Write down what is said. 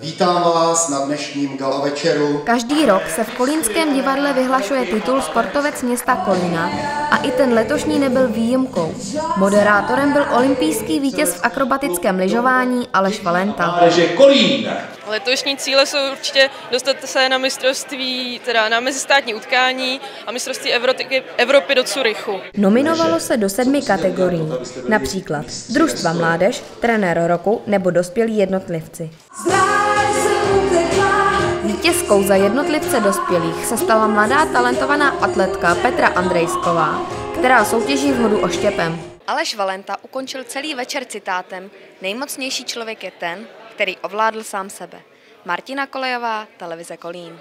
Vítám vás na dnešním gala večeru. Každý rok se v Kolínském divadle vyhlašuje titul Sportovec města Kolína a i ten letošní nebyl výjimkou. Moderátorem byl olympijský vítěz v akrobatickém lyžování Aleš Valenta. Ale Kolín Letošní cíle jsou určitě dostat se na mistrovství, teda na mezistátní utkání a mistrovství Evropy, Evropy do Curychu. Nominovalo se do sedmi kategorií, například družstva mládež, trenér roku nebo dospělí jednotlivci. Vítězkou za jednotlivce dospělých se stala mladá talentovaná atletka Petra Andrejsková, která soutěží v hodu oštěpem. Aleš Valenta ukončil celý večer citátem Nejmocnější člověk je ten, který ovládl sám sebe. Martina Kolejová, televize Kolín.